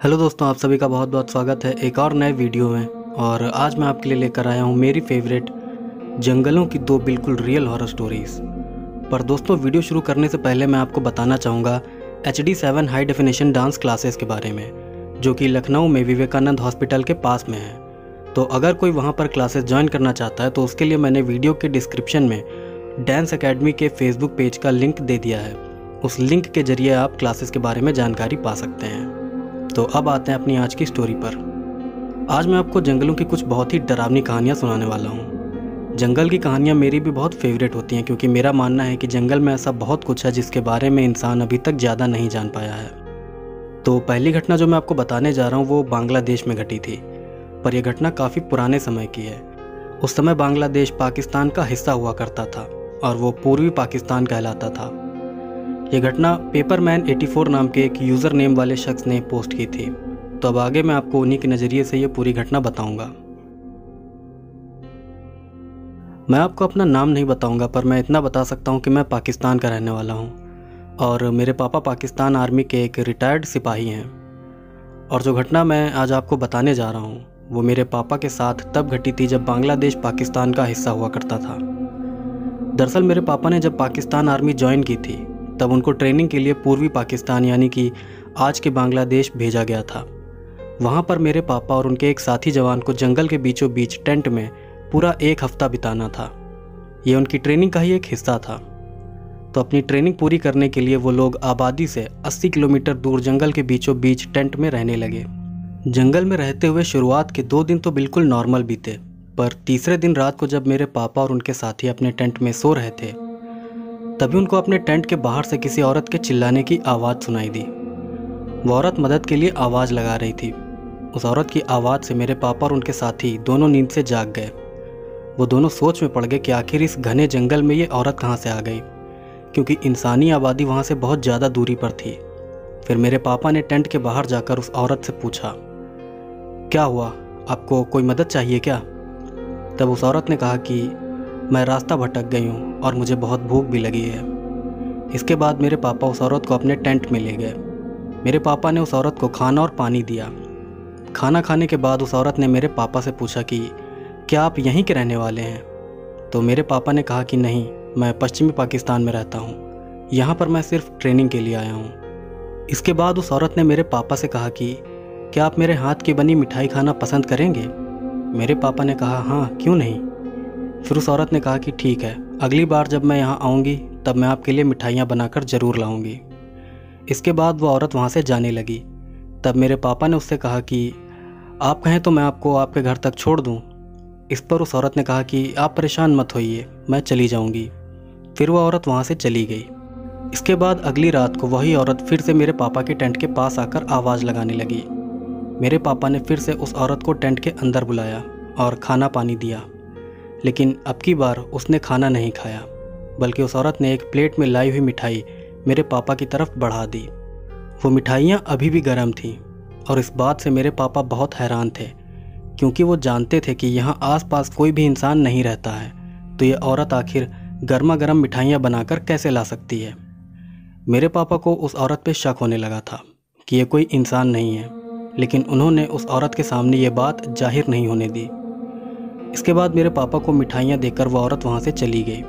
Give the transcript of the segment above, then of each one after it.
Hello दोस्तों, आप सभी का बहुत बहुत स्वागत है एक और नए वीडियो में। और आज मैं आपके लिए लेकर आया हूँ मेरी फेवरेट जंगलों की दो बिल्कुल रियल हॉरर स्टोरीज पर दोस्तों, वीडियो शुरू करने से पहले मैं आपको बताना चाहूँगा H D seven high definition dance classes के बारे में, जो कि लखनऊ में विवेकानंद हॉस्पिटल के पास में है। तो अगर कोई वहाँ पर क्लासेस ज्वाइन करना चाहता है तो उसके लिए मैंने वीडियो के डिस्क्रिप्शन में डांस अकेडमी के फेसबुक पेज का लिंक दे दिया है। उस लिंक के ज़रिए आप क्लासेस के बारे में जानकारी पा सकते हैं। तो अब आते हैं अपनी आज की स्टोरी पर। आज मैं आपको जंगलों की कुछ बहुत ही डरावनी कहानियाँ सुनाने वाला हूँ। जंगल की कहानियाँ मेरी भी बहुत फेवरेट होती हैं, क्योंकि मेरा मानना है कि जंगल में ऐसा बहुत कुछ है जिसके बारे में इंसान अभी तक ज़्यादा नहीं जान पाया है। तो पहली घटना जो मैं आपको बताने जा रहा हूँ, वो बांग्लादेश में घटी थी, पर यह घटना काफ़ी पुराने समय की है। उस समय बांग्लादेश पाकिस्तान का हिस्सा हुआ करता था, और वो पूर्वी पाकिस्तान कहलाता था। यह घटना पेपरमैन 84 नाम के एक यूज़र नेम वाले शख्स ने पोस्ट की थी। तो अब आगे मैं आपको उन्हीं के नज़रिए से ये पूरी घटना बताऊँगा। मैं आपको अपना नाम नहीं बताऊँगा, पर मैं इतना बता सकता हूँ कि मैं पाकिस्तान का रहने वाला हूँ और मेरे पापा पाकिस्तान आर्मी के एक रिटायर्ड सिपाही हैं। और जो घटना मैं आज आपको बताने जा रहा हूँ, वो मेरे पापा के साथ तब घटी थी जब बांग्लादेश पाकिस्तान का हिस्सा हुआ करता था। दरअसल मेरे पापा ने जब पाकिस्तान आर्मी ज्वाइन की थी तब उनको ट्रेनिंग के लिए पूर्वी पाकिस्तान यानी कि आज के बांग्लादेश भेजा गया था। वहाँ पर मेरे पापा और उनके एक साथी जवान को जंगल के बीचों बीच टेंट में पूरा एक हफ़्ता बिताना था। ये उनकी ट्रेनिंग का ही एक हिस्सा था। तो अपनी ट्रेनिंग पूरी करने के लिए वो लोग आबादी से 80 किलोमीटर दूर जंगल के बीचों बीच टेंट में रहने लगे। जंगल में रहते हुए शुरुआत के दो दिन तो बिल्कुल नॉर्मल बीते, पर तीसरे दिन रात को जब मेरे पापा और उनके साथी अपने टेंट में सो रहे थे तभी उनको अपने टेंट के बाहर से किसी औरत के चिल्लाने की आवाज़ सुनाई दी। वो औरत मदद के लिए आवाज़ लगा रही थी। उस औरत की आवाज़ से मेरे पापा और उनके साथी दोनों नींद से जाग गए। वो दोनों सोच में पड़ गए कि आखिर इस घने जंगल में ये औरत कहाँ से आ गई, क्योंकि इंसानी आबादी वहाँ से बहुत ज़्यादा दूरी पर थी। फिर मेरे पापा ने टेंट के बाहर जाकर उस औरत से पूछा, क्या हुआ? आपको कोई मदद चाहिए क्या? तब उस औरत ने कहा कि मैं रास्ता भटक गई हूँ और मुझे बहुत भूख भी लगी है। इसके बाद मेरे पापा उस औरत को अपने टेंट में ले गए। मेरे पापा ने उस औरत को खाना और पानी दिया। खाना खाने के बाद उस औरत ने मेरे पापा से पूछा कि, क्या आप यहीं के रहने वाले हैं? तो मेरे पापा ने कहा कि, नहीं, मैं पश्चिमी पाकिस्तान में रहता हूँ। यहाँ पर मैं सिर्फ़ ट्रेनिंग के लिए आया हूँ। इसके बाद उस औरत ने मेरे पापा से कहा कि, क्या आप मेरे हाथ की बनी मिठाई खाना पसंद करेंगे? मेरे पापा ने कहा हाँ क्यों नहीं? फिर उस औरत ने कहा कि ठीक है, अगली बार जब मैं यहाँ आऊँगी, तब मैं आपके लिए मिठाइयाँ बनाकर ज़रूर लाऊँगी। इसके बाद वो औरत वहाँ से जाने लगी। तब मेरे पापा ने उससे कहा कि, आप कहें तो मैं आपको आपके घर तक छोड़ दूँ। इस पर उस औरत ने कहा कि, आप परेशान मत होइए, मैं चली जाऊँगी। फिर वह औरत वहाँ से चली गई। इसके बाद अगली रात को वही औरत फिर से मेरे पापा के टेंट के पास आकर आवाज़ लगाने लगी। मेरे पापा ने फिर से उस औरत को टेंट के अंदर बुलाया और खाना पानी दिया। लेकिन अब की बार उसने खाना नहीं खाया, बल्कि उस औरत ने एक प्लेट में लाई हुई मिठाई मेरे पापा की तरफ़ बढ़ा दी। वो मिठाइयाँ अभी भी गर्म थीं, और इस बात से मेरे पापा बहुत हैरान थे, क्योंकि वो जानते थे कि यहाँ आसपास कोई भी इंसान नहीं रहता है तो ये औरत आखिर गर्मा गर्म मिठाइयाँ बनाकर कैसे ला सकती है? मेरे पापा को उस औरत पे शक होने लगा था कि ये कोई इंसान नहीं है, लेकिन उन्होंने उस औरत के सामने ये बात ज़ाहिर नहीं होने दी। इसके बाद मेरे पापा को मिठाइयाँ देकर वो औरत वहाँ से चली गई।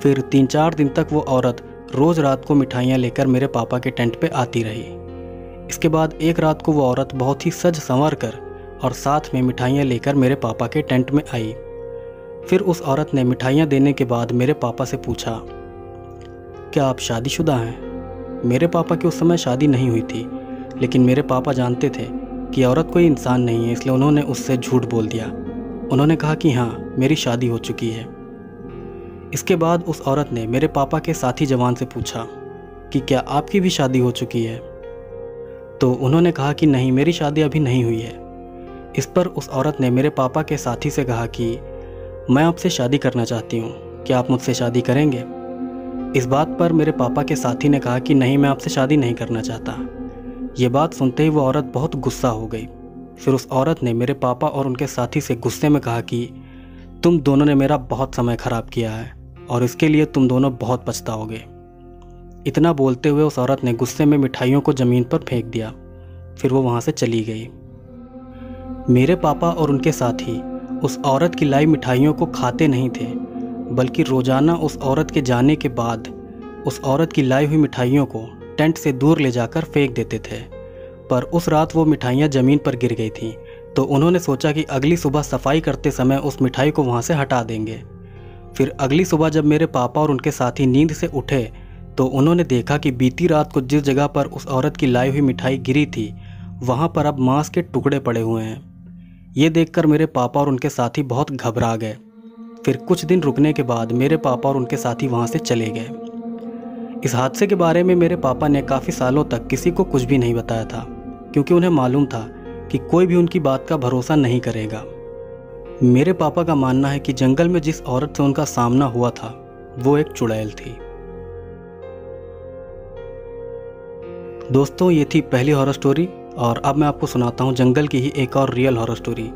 फिर तीन चार दिन तक वो औरत रोज़ रात को मिठाइयाँ लेकर मेरे पापा के टेंट पे आती रही। इसके बाद एक रात को वो औरत बहुत ही सज संवर कर और साथ में मिठाइयाँ लेकर मेरे पापा के टेंट में आई। फिर उस औरत ने मिठाइयाँ देने के बाद मेरे पापा से पूछा, क्या आप शादीशुदा हैं? मेरे पापा की उस समय शादी नहीं हुई थी, लेकिन मेरे पापा जानते थे कि औरत कोई इंसान नहीं है, इसलिए उन्होंने उससे झूठ बोल दिया। उन्होंने कहा कि हाँ मेरी शादी हो चुकी है। इसके बाद उस औरत ने मेरे पापा के साथी जवान से पूछा कि क्या आपकी भी शादी हो चुकी है? तो उन्होंने कहा कि नहीं, मेरी शादी अभी नहीं हुई है। इस पर उस औरत ने मेरे पापा के साथी से कहा कि, मैं आपसे शादी करना चाहती हूँ। क्या आप मुझसे शादी करेंगे? इस बात पर मेरे पापा के साथी ने कहा कि, नहीं, मैं आपसे शादी नहीं करना चाहता। ये बात सुनते ही वो औरत बहुत गुस्सा हो गई। फिर उस औरत ने मेरे पापा और उनके साथी से गुस्से में कहा कि तुम दोनों ने मेरा बहुत समय ख़राब किया है और इसके लिए तुम दोनों बहुत पछताओगे। इतना बोलते हुए उस औरत ने गुस्से में मिठाइयों को ज़मीन पर फेंक दिया। फिर वो वहाँ से चली गई। मेरे पापा और उनके साथी उस औरत की लाई मिठाइयों को खाते नहीं थे, बल्कि रोज़ाना उस औरत के जाने के बाद उस औरत की लाई हुई मिठाइयों को टेंट से दूर ले जाकर फेंक देते थे। पर उस रात वो मिठाइयाँ ज़मीन पर गिर गई थीं तो उन्होंने सोचा कि अगली सुबह सफ़ाई करते समय उस मिठाई को वहाँ से हटा देंगे। फिर अगली सुबह जब मेरे पापा और उनके साथी नींद से उठे तो उन्होंने देखा कि बीती रात को जिस जगह पर उस औरत की लाई हुई मिठाई गिरी थी, वहाँ पर अब मांस के टुकड़े पड़े हुए हैं। ये देखकर मेरे पापा और उनके साथी बहुत घबरा गए। फिर कुछ दिन रुकने के बाद मेरे पापा और उनके साथी वहाँ से चले गए। इस हादसे के बारे में मेरे पापा ने काफ़ी सालों तक किसी को कुछ भी नहीं बताया था। क्योंकि उन्हें मालूम था कि कोई भी उनकी बात का भरोसा नहीं करेगा। मेरे पापा का मानना है कि जंगल में जिस औरत से उनका सामना हुआ था, वो एक चुड़ैल थी। दोस्तों, ये थी पहली हॉरर स्टोरी और अब मैं आपको सुनाता हूँ जंगल की ही एक और रियल हॉरर स्टोरी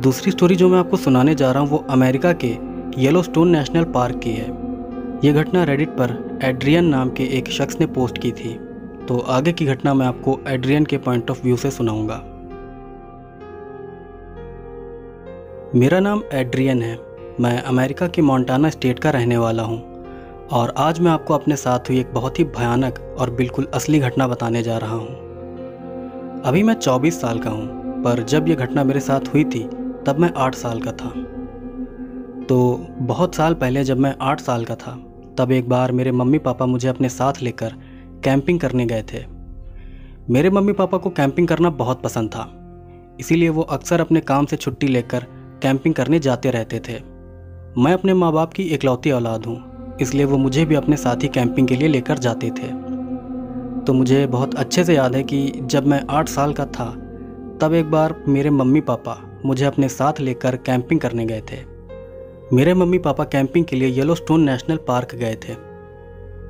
दूसरी स्टोरी जो मैं आपको सुनाने जा रहा हूँ, वो अमेरिका के येलो स्टोन नेशनल पार्क की है। ये घटना रेडिट पर एड्रियन नाम के एक शख्स ने पोस्ट की थी। तो आगे की घटना मैं आपको एड्रियन के पॉइंट ऑफ़ व्यू से सुनाऊँगा। मेरा नाम एड्रियन है। मैं अमेरिका के मोंटाना स्टेट का रहने वाला हूँ। और आज मैं आपको अपने साथ हुई एक बहुत ही भयानक और बिल्कुल असली घटना बताने जा रहा हूँ। अभी मैं 24 साल का हूँ, पर जब यह घटना मेरे साथ हुई थी, तब मैं आठ साल का था। तो बहुत साल पहले जब मैं आठ साल का था, तब एक बार मेरे मम्मी पापा मुझे अपने साथ लेकर कैंपिंग करने गए थे। मेरे मम्मी पापा को कैंपिंग करना बहुत पसंद था, इसीलिए वो अक्सर अपने काम से छुट्टी लेकर कैंपिंग करने जाते रहते थे। मैं अपने माँ बाप की इकलौती औलाद हूँ, इसलिए वो मुझे भी अपने साथ ही कैंपिंग के लिए लेकर जाते थे। तो मुझे बहुत अच्छे से याद है कि जब मैं आठ साल का था, तब एक बार मेरे मम्मी पापा मुझे अपने साथ लेकर कैंपिंग करने गए थे। मेरे मम्मी पापा कैंपिंग के लिए येलो स्टोन नेशनल पार्क गए थे।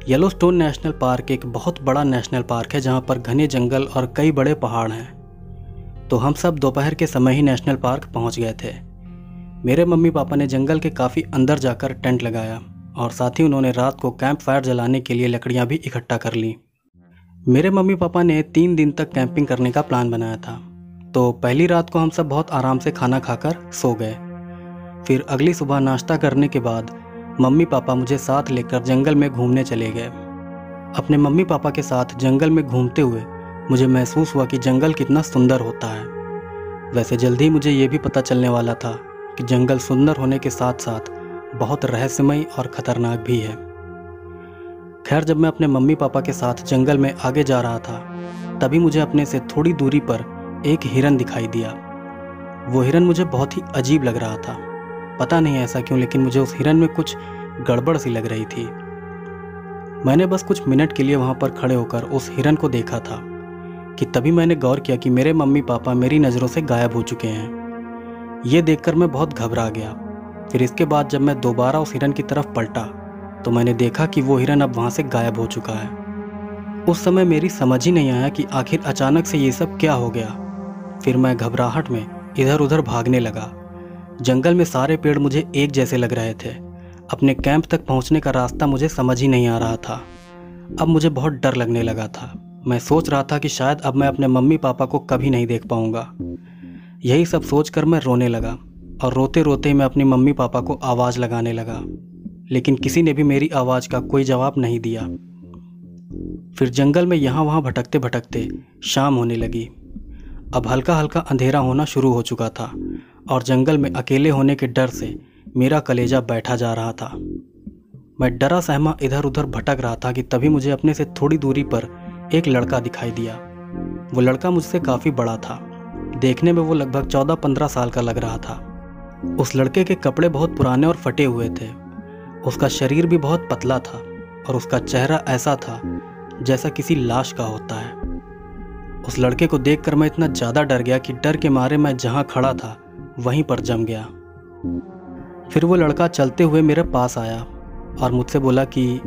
येलो स्टोन नेशनल पार्क एक बहुत बड़ा नेशनल पार्क है, जहाँ पर घने जंगल और कई बड़े पहाड़ हैं। तो हम सब दोपहर के समय ही नेशनल पार्क पहुँच गए थे। मेरे मम्मी पापा ने जंगल के काफ़ी अंदर जाकर टेंट लगाया और साथ ही उन्होंने रात को कैंप फायर जलाने के लिए लकड़ियाँ भी इकट्ठा कर लीं। मेरे मम्मी पापा ने तीन दिन तक कैंपिंग करने का प्लान बनाया था। तो पहली रात को हम सब बहुत आराम से खाना खाकर सो गए। फिर अगली सुबह नाश्ता करने के बाद मम्मी पापा मुझे साथ लेकर जंगल में घूमने चले गए। अपने मम्मी पापा के साथ जंगल में घूमते हुए मुझे महसूस हुआ कि जंगल कितना सुंदर होता है। वैसे जल्दी ही मुझे ये भी पता चलने वाला था कि जंगल सुंदर होने के साथ साथ बहुत रहस्यमय और ख़तरनाक भी है। खैर, जब मैं अपने मम्मी पापा के साथ जंगल में आगे जा रहा था, तभी मुझे अपने से थोड़ी दूरी पर एक हिरन दिखाई दिया। वो हिरन मुझे बहुत ही अजीब लग रहा था। पता नहीं ऐसा क्यों, लेकिन मुझे उस हिरन में कुछ गड़बड़ सी लग रही थी। मैंने बस कुछ मिनट के लिए वहाँ पर खड़े होकर उस हिरन को देखा था, कि तभी मैंने गौर किया कि मेरे मम्मी पापा मेरी नज़रों से गायब हो चुके हैं। ये देखकर मैं बहुत घबरा गया। फिर इसके बाद जब मैं दोबारा उस हिरन की तरफ़ पलटा तो मैंने देखा कि वो हिरन अब वहाँ से गायब हो चुका है। उस समय मेरी समझ ही नहीं आया कि आखिर अचानक से ये सब क्या हो गया। फिर मैं घबराहट में इधर उधर भागने लगा। जंगल में सारे पेड़ मुझे एक जैसे लग रहे थे। अपने कैंप तक पहुँचने का रास्ता मुझे समझ ही नहीं आ रहा था। अब मुझे बहुत डर लगने लगा था। मैं सोच रहा था कि शायद अब मैं अपने मम्मी पापा को कभी नहीं देख पाऊँगा। यही सब सोचकर मैं रोने लगा और रोते रोते मैं अपनी मम्मी पापा को आवाज़ लगाने लगा। लेकिन किसी ने भी मेरी आवाज़ का कोई जवाब नहीं दिया। फिर जंगल में यहाँ वहाँ भटकते भटकते शाम होने लगी। अब हल्का हल्का अंधेरा होना शुरू हो चुका था और जंगल में अकेले होने के डर से मेरा कलेजा बैठा जा रहा था। मैं डरा सहमा इधर उधर भटक रहा था कि तभी मुझे अपने से थोड़ी दूरी पर एक लड़का दिखाई दिया। वो लड़का मुझसे काफ़ी बड़ा था। देखने में वो लगभग चौदह पंद्रह साल का लग रहा था। उस लड़के के कपड़े बहुत पुराने और फटे हुए थे। उसका शरीर भी बहुत पतला था और उसका चेहरा ऐसा था जैसा किसी लाश का होता है। उस लड़के को देखकर मैं इतना ज़्यादा डर गया कि डर के मारे मैं जहाँ खड़ा था, वहीं पर जम गया। फिर वो लड़का चलते हुए मेरे पास आया और मुझसे बोला कि,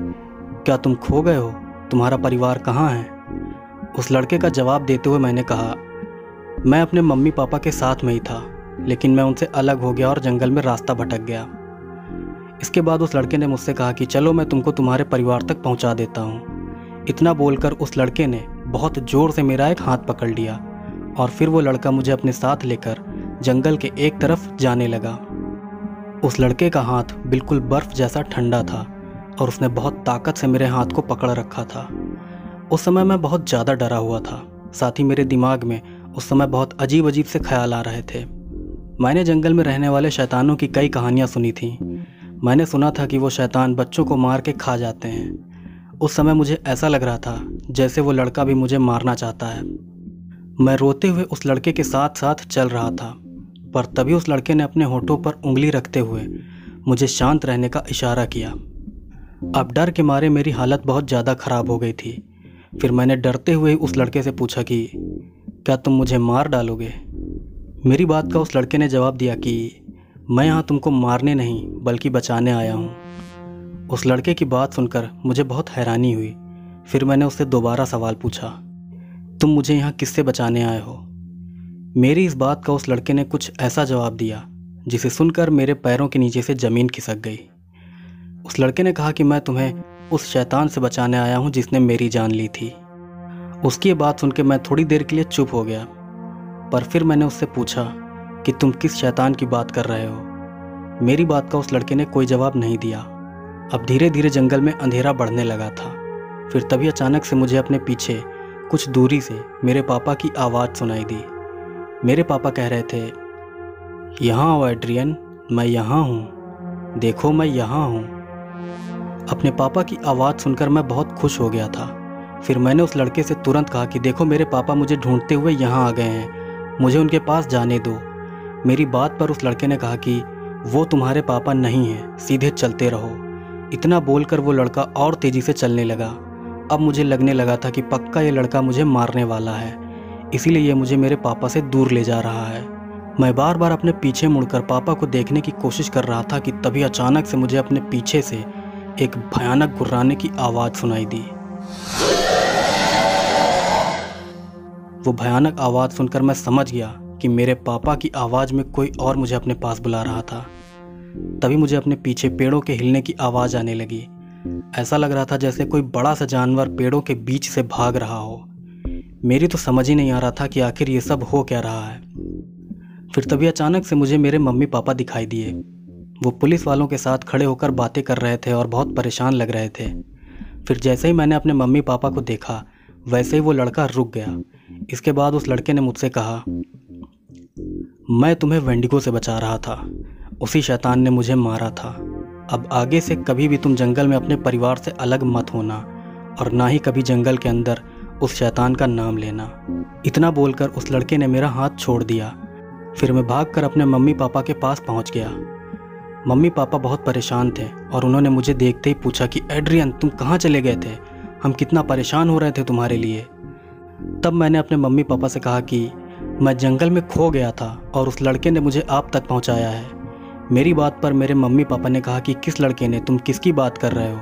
क्या तुम खो गए हो? तुम्हारा परिवार कहाँ है? उस लड़के का जवाब देते हुए मैंने कहा, मैं अपने मम्मी पापा के साथ में ही था, लेकिन मैं उनसे अलग हो गया और जंगल में रास्ता भटक गया। इसके बाद उस लड़के ने मुझसे कहा कि, चलो मैं तुमको तुम्हारे परिवार तक पहुँचा देता हूँ। इतना बोलकर उस लड़के ने बहुत ज़ोर से मेरा एक हाथ पकड़ लिया और फिर वो लड़का मुझे अपने साथ लेकर जंगल के एक तरफ़ जाने लगा। उस लड़के का हाथ बिल्कुल बर्फ़ जैसा ठंडा था और उसने बहुत ताकत से मेरे हाथ को पकड़ रखा था। उस समय मैं बहुत ज़्यादा डरा हुआ था, साथ ही मेरे दिमाग में उस समय बहुत अजीब अजीब से ख्याल आ रहे थे। मैंने जंगल में रहने वाले शैतानों की कई कहानियाँ सुनी थी। मैंने सुना था कि वो शैतान बच्चों को मार के खा जाते हैं। उस समय मुझे ऐसा लग रहा था, जैसे वो लड़का भी मुझे मारना चाहता है। मैं रोते हुए उस लड़के के साथ साथ चल रहा था, पर तभी उस लड़के ने अपने होठों पर उंगली रखते हुए मुझे शांत रहने का इशारा किया। अब डर के मारे मेरी हालत बहुत ज़्यादा ख़राब हो गई थी। फिर मैंने डरते हुए उस लड़के से पूछा कि, क्या तुम मुझे मार डालोगे? मेरी बात का उस लड़के ने जवाब दिया कि, मैं यहाँ तुमको मारने नहीं, बल्कि बचाने आया हूँ। उस लड़के की बात सुनकर मुझे बहुत हैरानी हुई। फिर मैंने उससे दोबारा सवाल पूछा, तुम मुझे यहाँ किससे बचाने आए हो? मेरी इस बात का उस लड़के ने कुछ ऐसा जवाब दिया, जिसे सुनकर मेरे पैरों के नीचे से ज़मीन खिसक गई। उस लड़के ने कहा कि मैं तुम्हें उस शैतान से बचाने आया हूँ जिसने मेरी जान ली थी। उसकी ये बात सुन के मैं थोड़ी देर के लिए चुप हो गया, पर फिर मैंने उससे पूछा कि तुम किस शैतान की बात कर रहे हो? मेरी बात का उस लड़के ने कोई जवाब नहीं दिया। अब धीरे धीरे जंगल में अंधेरा बढ़ने लगा था। फिर तभी अचानक से मुझे अपने पीछे कुछ दूरी से मेरे पापा की आवाज़ सुनाई दी। मेरे पापा कह रहे थे, यहाँ आओ, एड्रियन, मैं यहाँ हूँ। देखो, मैं यहाँ हूँ। अपने पापा की आवाज़ सुनकर मैं बहुत खुश हो गया था। फिर मैंने उस लड़के से तुरंत कहा कि, देखो, मेरे पापा मुझे ढूंढते हुए यहाँ आ गए हैं। मुझे उनके पास जाने दो। मेरी बात पर उस लड़के ने कहा कि, वो तुम्हारे पापा नहीं हैं, सीधे चलते रहो। इतना बोलकर वो लड़का और तेज़ी से चलने लगा। अब मुझे लगने लगा था कि पक्का ये लड़का मुझे मारने वाला है, इसीलिए ये मुझे मेरे पापा से दूर ले जा रहा है। मैं बार बार अपने पीछे मुड़कर पापा को देखने की कोशिश कर रहा था कि तभी अचानक से मुझे अपने पीछे से एक भयानक गुर्राने की आवाज़ सुनाई दी। वो भयानक आवाज़ सुनकर मैं समझ गया कि मेरे पापा की आवाज़ में कोई और मुझे अपने पास बुला रहा था। तभी मुझे अपने पीछे पेड़ों के हिलने की आवाज़ आने लगी। ऐसा लग रहा था जैसे कोई बड़ा सा जानवर पेड़ों के बीच से भाग रहा हो। मेरी तो समझ ही नहीं आ रहा था कि आखिर ये सब हो क्या रहा है। फिर तभी अचानक से मुझे मेरे मम्मी पापा दिखाई दिए। वो पुलिस वालों के साथ खड़े होकर बातें कर रहे थे और बहुत परेशान लग रहे थे। फिर जैसे ही मैंने अपने मम्मी पापा को देखा, वैसे ही वो लड़का रुक गया। इसके बाद उस लड़के ने मुझसे कहा, मैं तुम्हें वेंडिगो से बचा रहा था। उसी शैतान ने मुझे मारा था। अब आगे से कभी भी तुम जंगल में अपने परिवार से अलग मत होना और ना ही कभी जंगल के अंदर उस शैतान का नाम लेना। इतना बोलकर उस लड़के ने मेरा हाथ छोड़ दिया। फिर मैं भागकर अपने मम्मी पापा के पास पहुँच गया। मम्मी पापा बहुत परेशान थे और उन्होंने मुझे देखते ही पूछा कि, एड्रियन, तुम कहाँ चले गए थे? हम कितना परेशान हो रहे थे तुम्हारे लिए। तब मैंने अपने मम्मी पापा से कहा कि, मैं जंगल में खो गया था और उस लड़के ने मुझे आप तक पहुँचाया है। मेरी बात पर मेरे मम्मी पापा ने कहा कि किस लड़के ने, तुम किसकी बात कर रहे हो?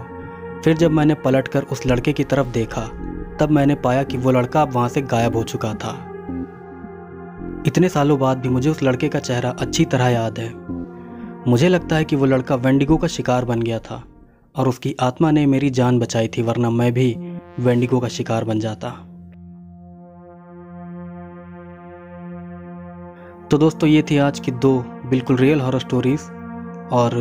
फिर जब मैंने पलट कर उस लड़के की तरफ़ देखा, तब मैंने पाया कि वो लड़का अब वहाँ से गायब हो चुका था। इतने सालों बाद भी मुझे उस लड़के का चेहरा अच्छी तरह याद है। मुझे लगता है कि वो लड़का वेंडिगो का शिकार बन गया था, और उसकी आत्मा ने मेरी जान बचाई थी, वरना मैं भी वेंडिगो का शिकार बन जाता। तो दोस्तों, ये थी आज की दो बिल्कुल रियल हॉरर स्टोरीज़ और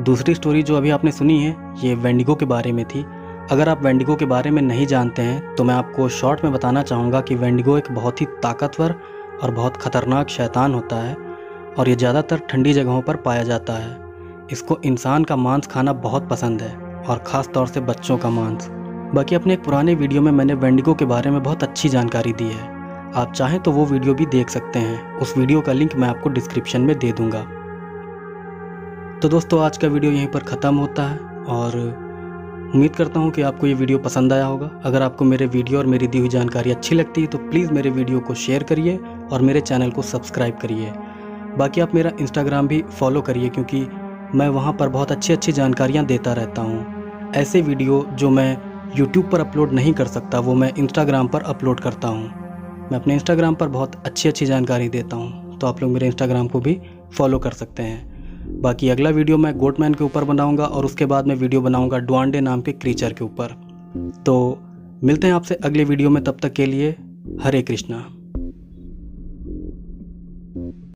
दूसरी स्टोरी जो अभी आपने सुनी है, ये वेंडिगो के बारे में थी। अगर आप वेंडिगो के बारे में नहीं जानते हैं तो मैं आपको शॉर्ट में बताना चाहूँगा कि वेंडिगो एक बहुत ही ताकतवर और बहुत ख़तरनाक शैतान होता है और ये ज़्यादातर ठंडी जगहों पर पाया जाता है। इसको इंसान का मांस खाना बहुत पसंद है और ख़ास तौर से बच्चों का मांस। बाकी अपने एक पुराने वीडियो में मैंने वेंडिगो के बारे में बहुत अच्छी जानकारी दी है। आप चाहें तो वो वीडियो भी देख सकते हैं। उस वीडियो का लिंक मैं आपको डिस्क्रिप्शन में दे दूँगा। तो दोस्तों, आज का वीडियो यहीं पर ख़त्म होता है और उम्मीद करता हूँ कि आपको ये वीडियो पसंद आया होगा। अगर आपको मेरे वीडियो और मेरी दी हुई जानकारी अच्छी लगती है तो प्लीज़ मेरे वीडियो को शेयर करिए और मेरे चैनल को सब्सक्राइब करिए। बाकी आप मेरा इंस्टाग्राम भी फॉलो करिए, क्योंकि मैं वहाँ पर बहुत अच्छी अच्छी जानकारियाँ देता रहता हूँ। ऐसे वीडियो जो मैं यूट्यूब पर अपलोड नहीं कर सकता, वो मैं इंस्टाग्राम पर अपलोड करता हूँ। मैं अपने इंस्टाग्राम पर बहुत अच्छी अच्छी जानकारी देता हूँ तो आप लोग मेरे इंस्टाग्राम को भी फॉलो कर सकते हैं। बाकी अगला वीडियो मैं गोटमैन के ऊपर बनाऊँगा और उसके बाद मैं वीडियो बनाऊँगा डुआंडे नाम के क्रीचर के ऊपर। तो मिलते हैं आपसे अगले वीडियो में, तब तक के लिए हरे कृष्णा।